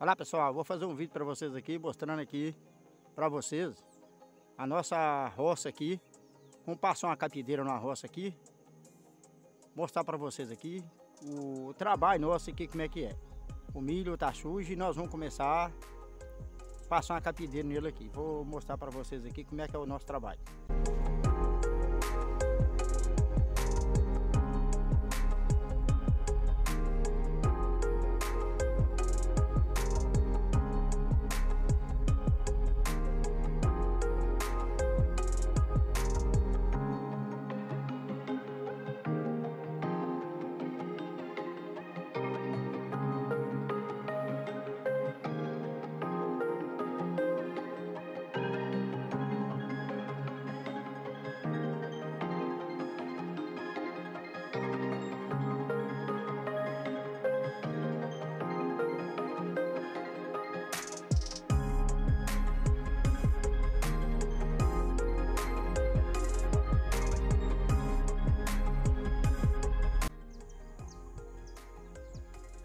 Olá pessoal, vou fazer um vídeo para vocês aqui, mostrando aqui para vocês a nossa roça aqui. Vamos passar uma capideira na roça aqui, mostrar para vocês aqui o trabalho nosso aqui, como é que é. O milho tá sujo e nós vamos começar a passar uma capideira nele aqui. Vou mostrar para vocês aqui como é que é o nosso trabalho.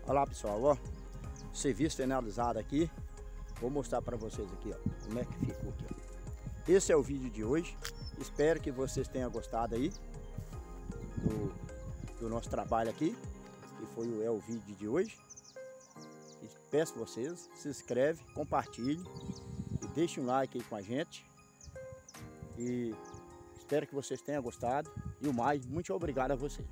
Olá pessoal, ó, serviço finalizado aqui, vou mostrar para vocês aqui, ó, como é que ficou aqui, ó. Esse é o vídeo de hoje, espero que vocês tenham gostado aí do, do nosso trabalho aqui, que foi o, é o vídeo de hoje. E peço vocês, se inscreve, compartilhe e deixe um like aí com a gente. E espero que vocês tenham gostado. E o mais, muito obrigado a vocês.